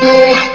Yeah.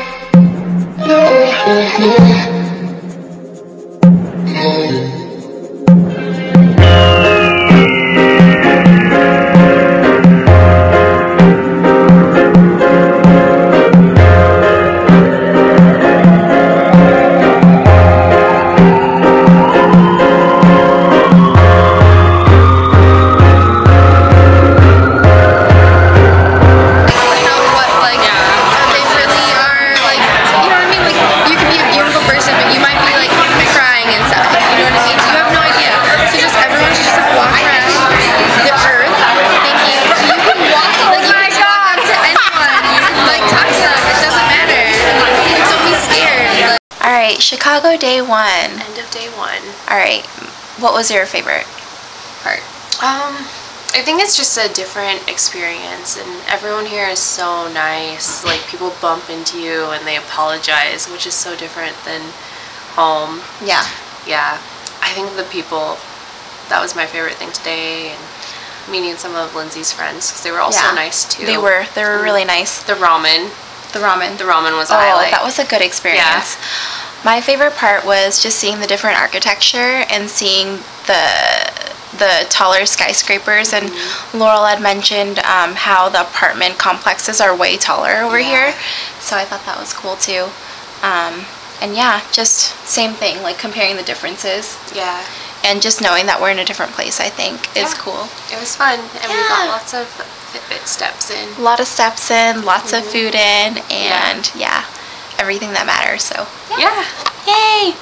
Chicago day one. End of day one. All right. What was your favorite part? Um, I think it's just a different experience, and everyone here is so nice. Like people bump into you and they apologize, which is so different than home. Yeah. Yeah, I think the people. That was my favorite thing today, and meeting some of Lindsey's friends because they were all yeah. so nice too. They were. They were really nice. The ramen. The ramen. The ramen was a oh, highlight. that was a good experience. My favorite part was just seeing the different architecture and seeing the the taller skyscrapers. And Mm-hmm. Laurel had mentioned um, how the apartment complexes are way taller over Yeah. here, so I thought that was cool too. Um, and yeah, just same thing, like comparing the differences yeah. and just knowing that we're in a different place. I think is Yeah. cool. It was fun, and we got lots of Fitbit steps in. A lot of steps in, lots of Mhm. food in, and yeah, everything that matters. So Yeah. yay!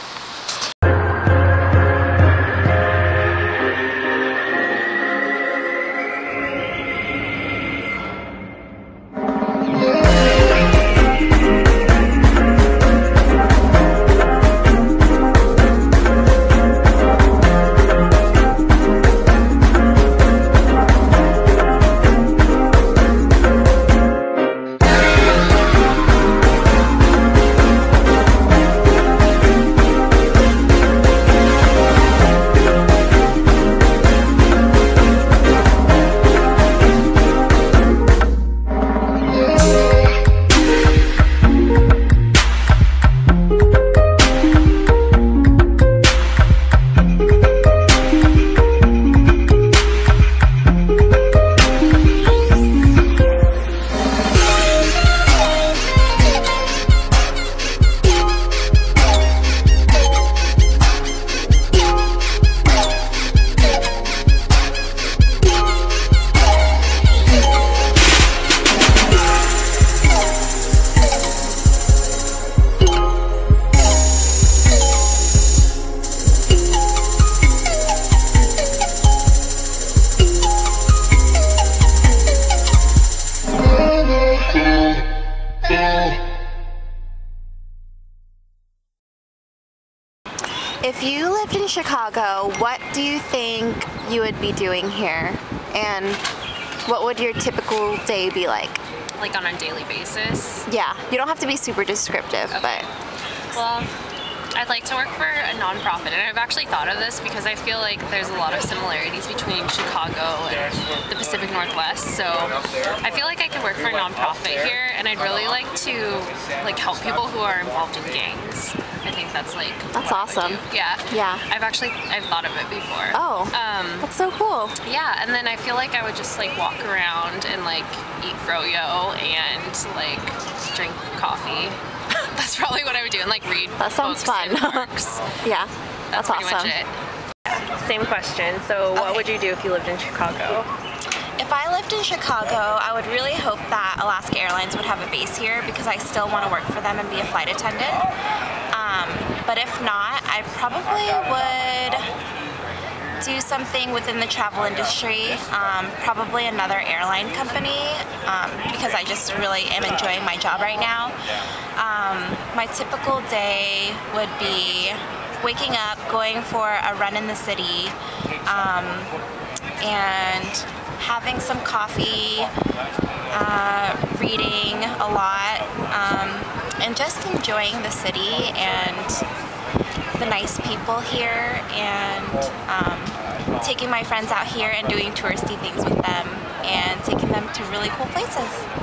If you lived in Chicago, what do you think you would be doing here? And what would your typical day be like? like on a daily basis. Yeah, you don't have to be super descriptive, but Well, I'd like to work for a nonprofit, and I've actually thought of this because I feel like there's a lot of similarities between Chicago and the Pacific Northwest. So I feel like I could work for a nonprofit here, and I'd really like to like help people who are involved in gangs. I think that's like That's what I would awesome. do. Yeah. Yeah. I've actually I've thought of it before. oh, Um, that's so cool. yeah, and then I feel like I would just like walk around and like eat froyo and like drink coffee. That's probably what I would do and like read. That sounds books in fun. parks. Yeah, That's, that's, awesome. much it. Same question. So, what would you do if you lived in Chicago? If I lived in Chicago, I would really hope that Alaska Airlines would have a base here because I still want to work for them and be a flight attendant. But if not, I probably would do something within the travel industry, um, probably another airline company um, because I just really am enjoying my job right now. Um, my typical day would be waking up, going for a run in the city, um, and having some coffee, uh, reading a lot, um, and just enjoying the city and the nice people here, and um, taking my friends out here and doing touristy things with them, and taking them to really cool places.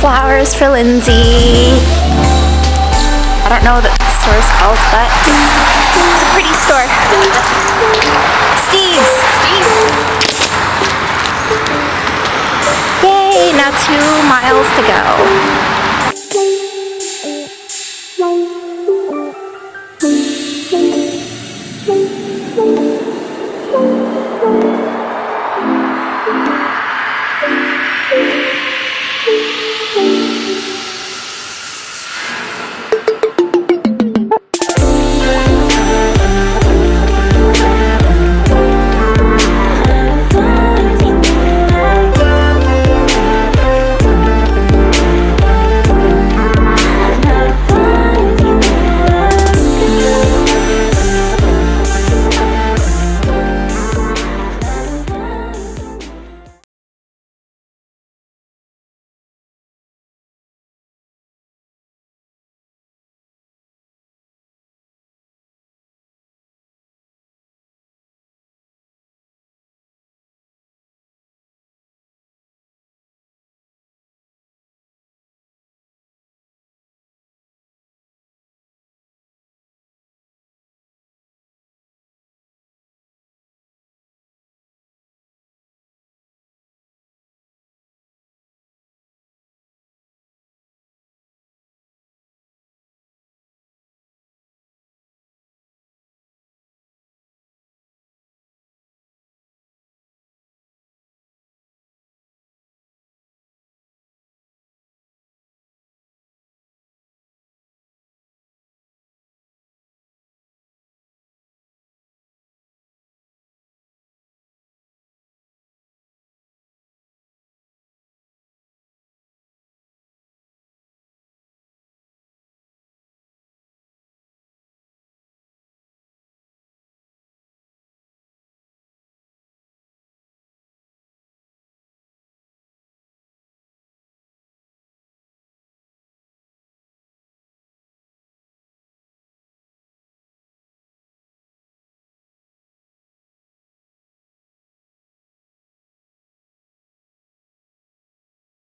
Flowers for Lindsey. I don't know what the store is called, but it's a pretty store. Steve's. Yay, now two miles to go.